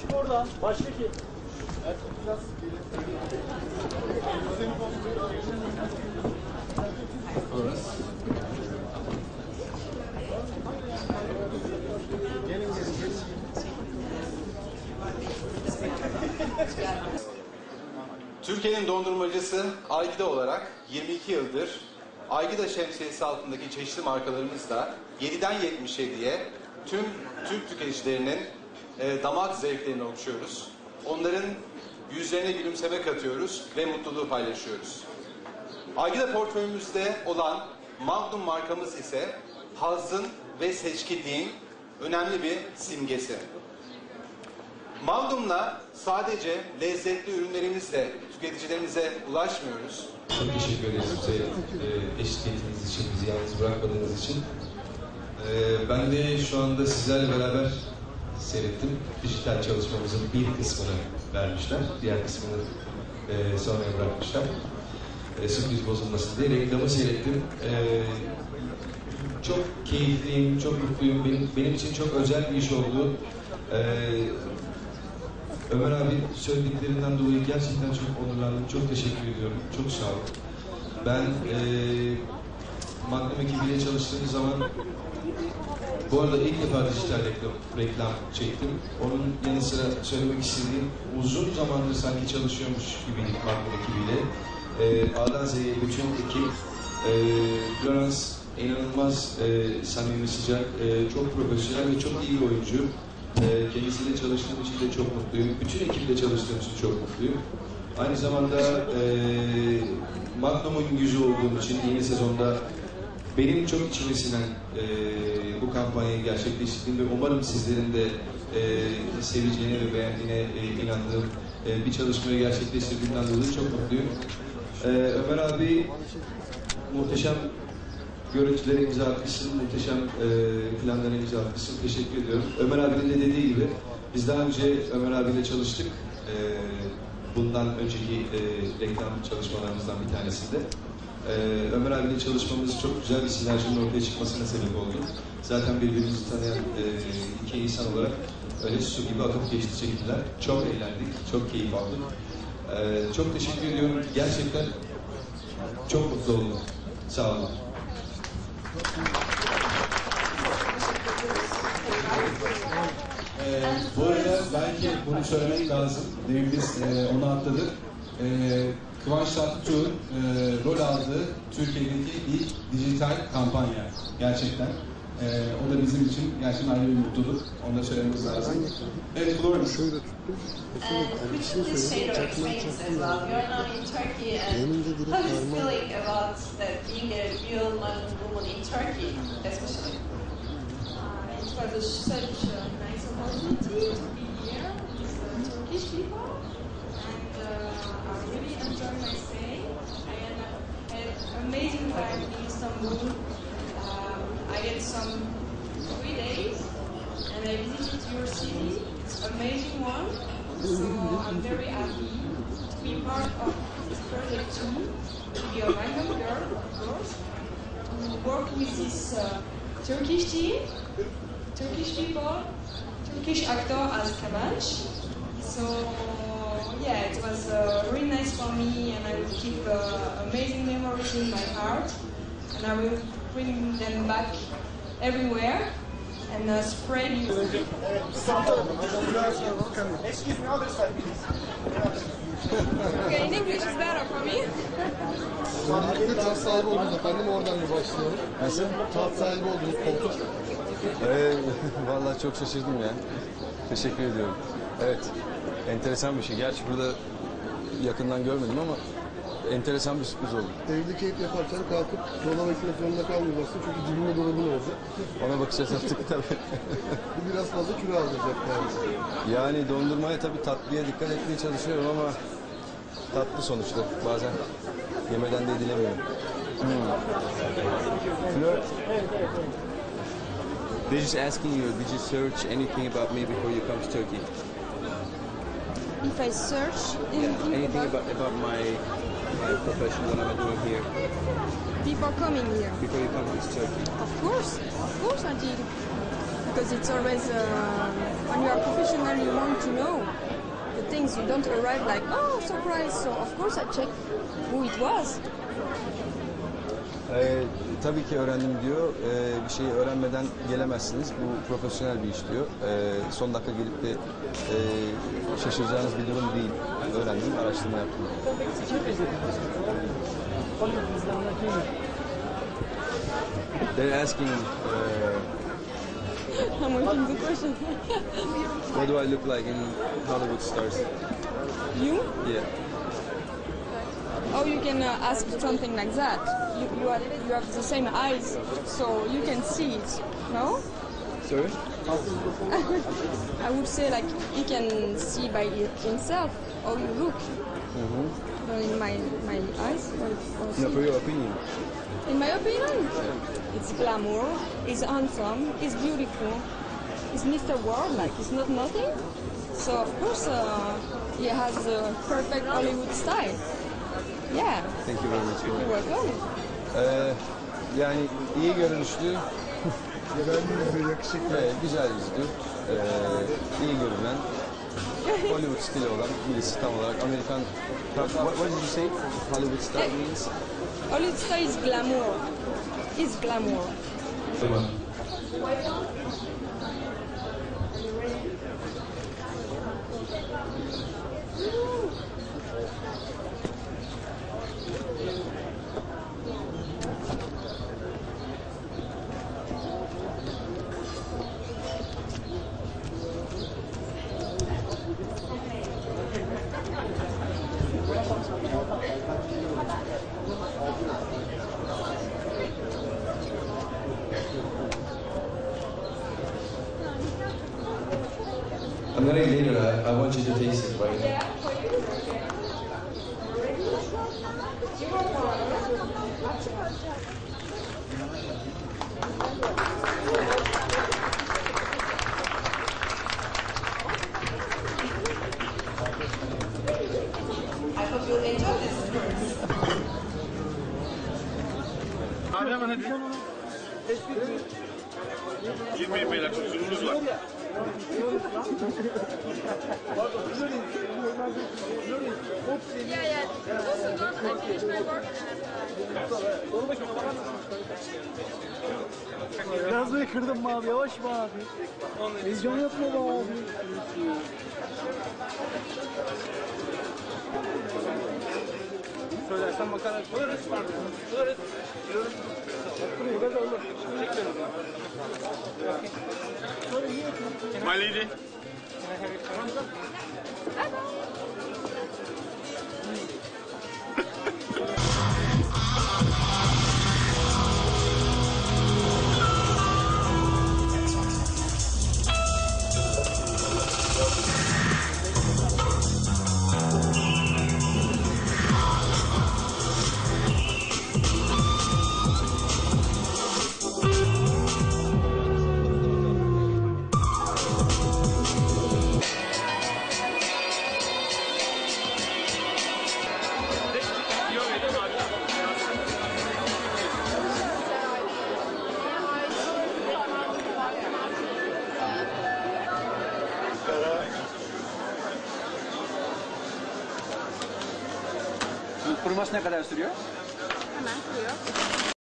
Kim orada? Başka kim? Türkiye'nin dondurmacısı Aygida olarak 22 yıldır Aygida şemsiyesi altındaki çeşitli markalarımızla 7'den 77'ye tüm Türk tüketicilerinin e, damak zevklerini okşuyoruz. Onların yüzlerine gülümseme katıyoruz ve mutluluğu paylaşıyoruz. Aygida portföyümüzde olan Magnum markamız ise hazın ve seçkiliğin önemli bir simgesi. Magnum'la sadece lezzetli ürünlerimizle tüketicilerimize ulaşmıyoruz. Çok teşekkür ederiz bize e, eşlik ettiğiniz için, bizi yalnız bırakmadığınız için. E, ben de şu anda sizlerle beraber seyrettim. Dijital çalışmamızın bir kısmını vermişler, diğer kısmını e, sonraya bırakmışlar. E, sürpriz bozulmasın diye reklamı seyrettim. E, çok keyifliyim, çok mutluyum. Benim, benim için çok özel bir iş oldu. E, Ömer abi söylediklerinden dolayı gerçekten çok onurlandım. Çok teşekkür ediyorum. Çok sağ ol. Ben eee Magnum ekibiyle çalıştığım zaman bu arada ilk defa dijital reklam, reklam çektim. Onun yanı sıra söylemek istediğim uzun zamandır sanki çalışıyormuş gibiydik Magnum ekibiyle. Eee A'dan Z'ye bütün ekip eee Florence inanılmaz eee samimi sıcak, eee çok profesyonel ve çok iyi bir oyuncu. Ee, kendisiyle çalıştığım için de çok mutluyum. Bütün ekiple çalıştığım için çok mutluyum. Aynı zamanda e, Magnum'un yüzü olduğum için yeni sezonda benim çok içime sinen e, bu kampanyayı gerçekleştirdiğim ve umarım sizlerin de e, seveceğine ve beğendiğine e, inandığım e, bir çalışmayı gerçekleştirdiğimden dolayı çok mutluyum. E, Ömer abi muhteşem görüntülere imza atmışsın, muhteşem e, planlara imza atmışsın. Teşekkür ediyorum. Ömer abinin de dediği gibi biz daha önce Ömer abiyle çalıştık. E, bundan önceki e, reklam çalışmalarımızdan bir tanesinde. E, Ömer abiyle çalışmamız çok güzel bir sinerjinin ortaya çıkmasına sebep oldu. Zaten birbirimizi tanıyan e, iki insan olarak öyle su gibi akıp geçti çekimler. Çok eğlendik, çok keyif aldık. E, çok teşekkür ediyorum. Gerçekten çok mutlu oldum. Sağ olun. Ee, bu arada belki bunu söylemek lazım. Demin biz e, onu atladık. E, Kıvanç Tatlıtuğ'un e, rol aldığı Türkiye'deki ilk dijital kampanya gerçekten. E, o da bizim için gerçekten ayrı bir mutluluk. Onu da söylememiz lazım. Evet, Florence. Şöyle. And could you please share your experience as well? You're now in Turkey, and how is feeling about that being a real Muslim woman in Turkey, especially? Uh, it was a, such a nice opportunity to be here with uh, Turkish people, and uh, I really enjoyed my stay. I had, had an amazing time in Istanbul. Um, I had some three days, and I visited your city. It's amazing one. So I'm very happy to be part of this project too, to be a random girl, of course, to work with this uh, Turkish team, Turkish people, Turkish actor as Kabanch. So yeah, it was uh, really nice for me, and I will keep uh, amazing memories in my heart, and I will bring them back everywhere and uh, spread you. Excuse me, other side, Okay, in English is better for me. Öncelikle tat sahibi oldunuz efendim. Oradan bir başlayalım. Nasıl? Tat sahibi oldunuz koltuk. Ee, vallahi çok şaşırdım ya. Teşekkür ediyorum. Evet, enteresan bir şey. Gerçi burada yakından görmedim ama enteresan bir sürpriz oldu. Evde keyif yaparken kalkıp dolaba gitmek zorunda kalmayacaksın. Çünkü dibinde dolabın olacak. Ona bakacağız artık tabii. Bu biraz fazla kilo alacak yani. Yani dondurmaya tabii tatlıya dikkat etmeye çalışıyorum ama tatlı sonuçta. Bazen yemeden de edilemiyor. Hmm. Fleur, They're just asking you, did you search anything about me before you come to Turkey? If I search anything, Anything about, about, about my, my profession, what I'm doing here, before coming here, before you come to Turkey? of course, of course I did, because it's always uh, when you are professional, you want to know the things. You don't arrive like, oh, surprise. So of course I check who it was. Ee, tabii ki öğrendim diyor. Ee, bir şeyi öğrenmeden gelemezsiniz. Bu profesyonel bir iş diyor. Ee, son dakika gelip de e, şaşıracağınız bir durum değil. Öğrendim, araştırma yaptım. They're asking, uh, I'm waiting the question. what do I look like in Hollywood stars? you? Yeah. You can uh, ask something like that. You, you, have, you have the same eyes, so you can see it. No? Sorry? I would say like he can see by himself how you look. Mm-hmm. Uh, In my my eyes, No, for your opinion. in my opinion, it's glamour. it's handsome. it's beautiful. it's Mr. World. Like it's not nothing. So of course uh, he has a perfect Hollywood style. Yeah, Thank you very much. you're welcome. Ee, yani iyi görünüşlü, yakışıklı. Evet, güzel yüzlü, ee, iyi görünen, Hollywood stili olan birisi tam olarak Amerikan... What, what did you say? Hollywood style means? Hollywood style is glamour. Is glamour. I'm gonna later. I, I want you to taste it right now. Abi hemen hadi. 20 beyler çok var. Yeah, yeah. Also done. I finished my work Yazmayı kırdım mı abi? Yavaş mı abi? Heyecan yapma be abi. Söylersen. Buyuruz. Buraya da olur. My lady. Kuruması ne kadar sürüyor? Hemen kuruyor.